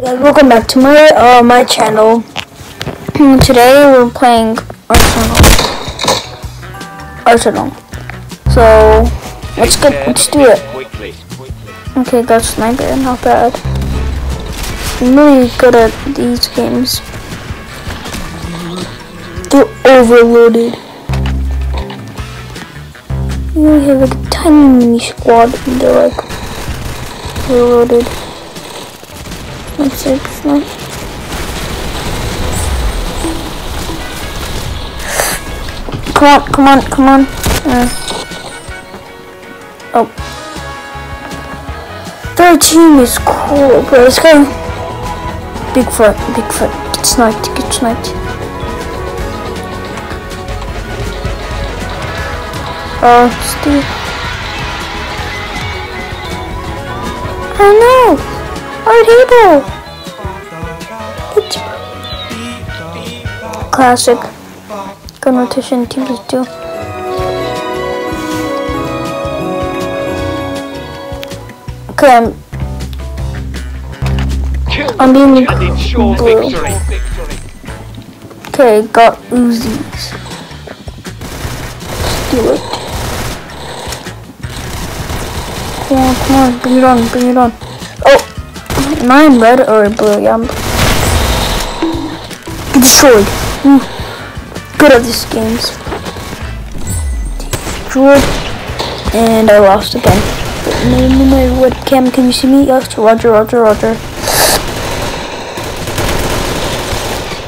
guys, welcome back to my uh my channel. Today we're playing Arsenal. Arsenal. So let's get let's do it. Okay, got sniper, not bad. I'm really good at these games. They're overloaded. We have like a tiny mini squad and they're like overloaded. Come on, come on, come on. Uh, oh. Their team is cool, but let's go. Bigfoot, Bigfoot. Get sniped, get sniped. Oh, Steve. Oh no! Our table! It's classic. Gun rotation teams do. Okay, I'm, I'm being blue. victory. Okay, got Uzis. Let's do it. Come on, come on, bring it on, bring it on. In red or blue? Yeah, destroyed. Mm. Good at these games. Destroyed. And I lost again. No, webcam, can you see me? Yes, roger, roger, roger.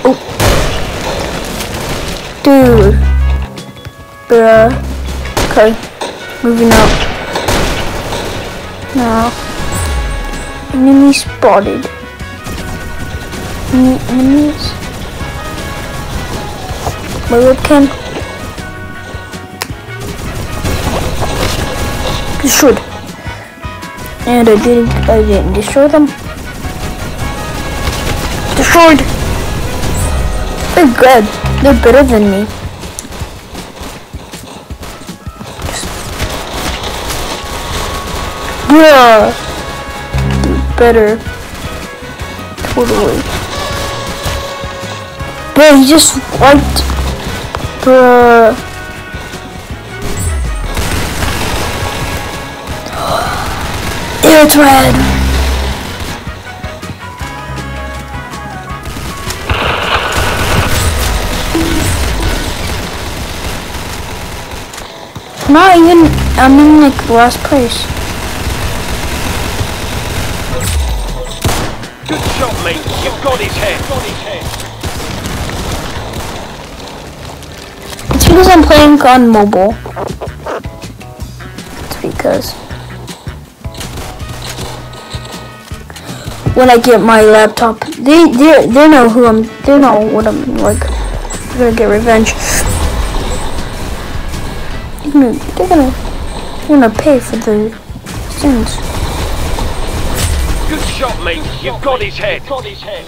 Oh. Dude. Bruh. Okay. Moving out. Now. Enemy spotted. Any enemies? My webcam. Destroyed. And I didn't I didn't destroy them. Destroyed! They're good. They're better than me. Yeah. Better. Totally. Bro, he just wiped. Bruh. It's red. Not even, I'm in like last place. Good shot, mate. You've got his head. It's because I'm playing on mobile. It's because. When I get my laptop, they they they know who I'm. They know what I'm like. I'm gonna get revenge. They're gonna they're gonna they're gonna pay for the sins. Shot, mate. You've got his head. Got his head.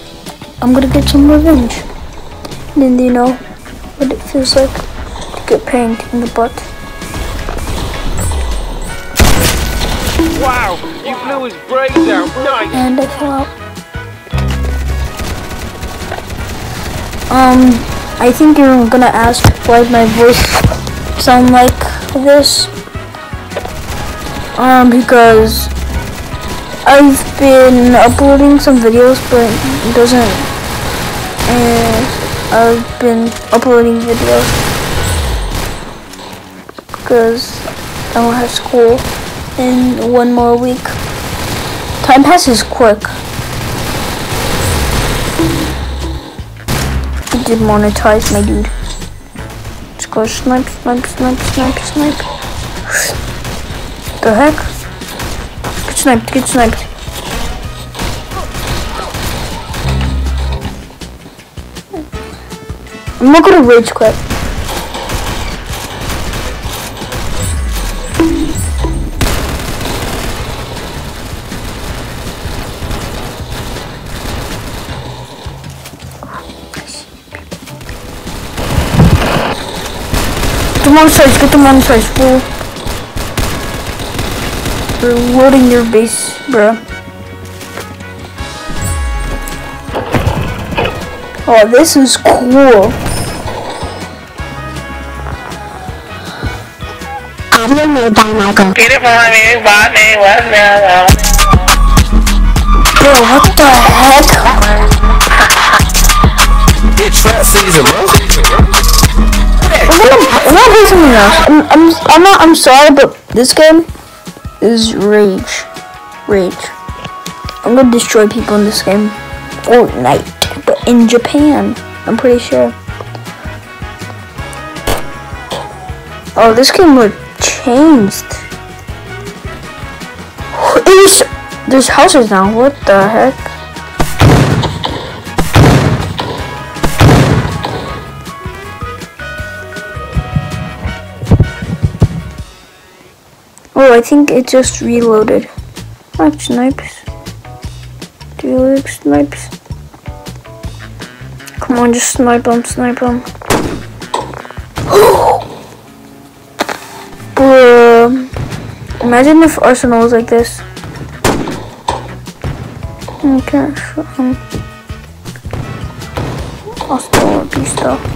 I'm gonna get some revenge. Then you know what it feels like to get pained in the butt. Wow, you blew his brains out. Nice. and I fell out. Um, I think you're gonna ask why my voice sound like this. Um, because I've been uploading some videos, but it doesn't. And I've been uploading videos because I don't have school in one more week. Time passes quick. I did monetize my dude. Let's go snipe, snipe, snipe, snipe, snipe. The heck? Get sniped, get sniped. I'm not gonna rage quit. Get the monsters, get the monsters, fool. They're loading your base, bro. Oh, this is cool. Audio made by Michael. Bro, what the heck? It's trap season, bro. I'm gonna, I'm gonna play something else. I'm, I'm, I'm not, I'm sorry, but this game is rage. Rage. I'm gonna destroy people in this game. Fortnite. But in Japan. I'm pretty sure. Oh, this game was changed. There's, there's houses now. What the heck? Oh, I think it just reloaded. Oh, snipes. Do you like snipes? Come on, just snipe them, snipe them. Bruh. Imagine if Arsenal was like this. Okay, sure. Um, I'll still a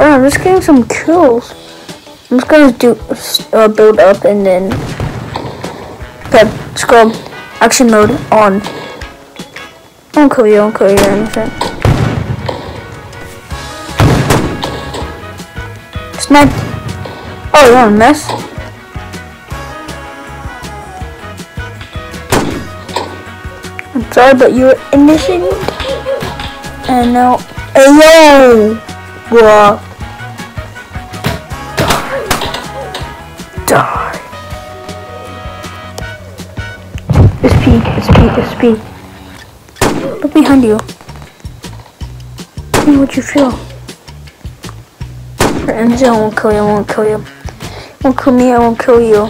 Bro, I'm just getting some kills. I'm just gonna do uh, build up and then okay, scrub action mode on. I won't kill you, I won't kill you or anything. Snipe. Oh, you want a mess. I'm sorry, but you're innocent. And now, hey yo. P, it's P. Look behind you. Tell me what you feel. And I won't kill you, I won't kill you. Won't kill me, I won't kill you.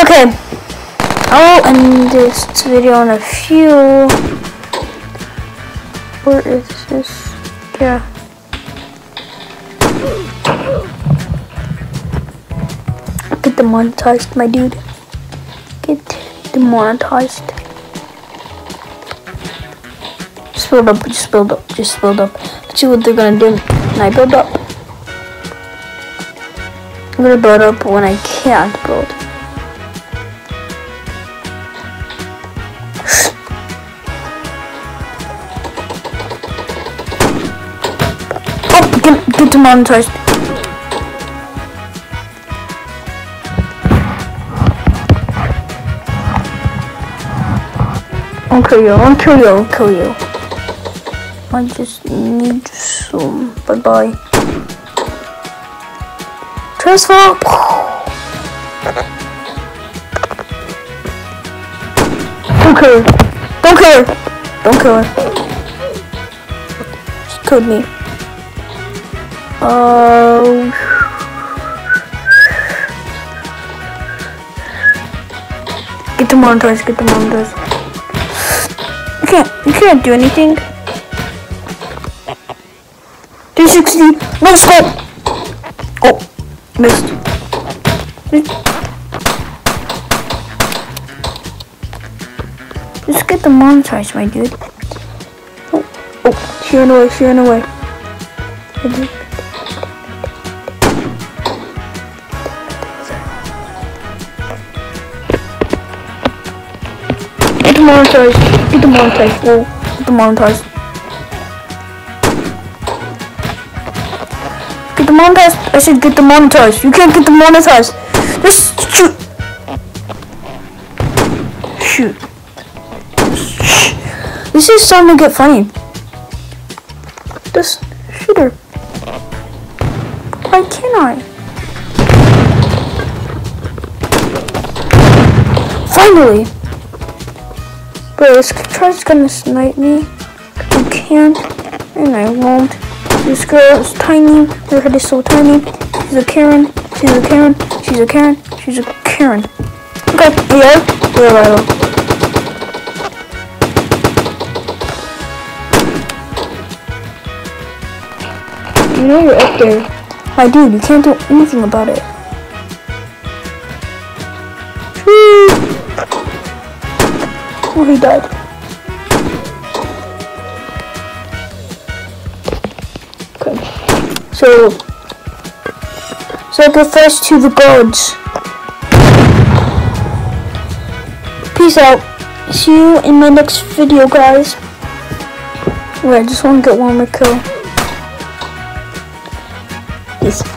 Okay. I'll end this video on a few. Is this? Yeah. Get demonetized, my dude. Get demonetized. Just build up, just build up, just build up. Let's see what they're gonna do. Can I build up? I'm gonna build up when I can't build. Get, get demonetized. I'll kill you, I'll kill you, I'll kill you. I just need some. Bye bye. Transfer! Don't kill her. Don't kill her. Don't kill her. She killed me. Oh. Get the monitors, get the monitors. You can't, you can't do anything. 360, no scope! Oh, missed. Just get the monitors, my dude. Oh, oh, she ran away, she ran away. Oh, get the monitors, get oh, get the monitors. Get the monitors, I said get the monitors. You can't get the monitors. Just shoot. Shoot. This is starting to get funny. Just shoot her. Why can't I? Finally! Bro, this guy's gonna snipe me. I can't, and I won't. This girl is tiny. Her head is so tiny. She's a Karen. She's a Karen. She's a Karen. She's a Karen. Okay, yeah, right. You know you're up there. My dude, you can't do anything about it. Whee! Oh, he died. Okay. So, first to the gods. Peace out. See you in my next video, guys. Wait, I just want to get one more kill. Peace.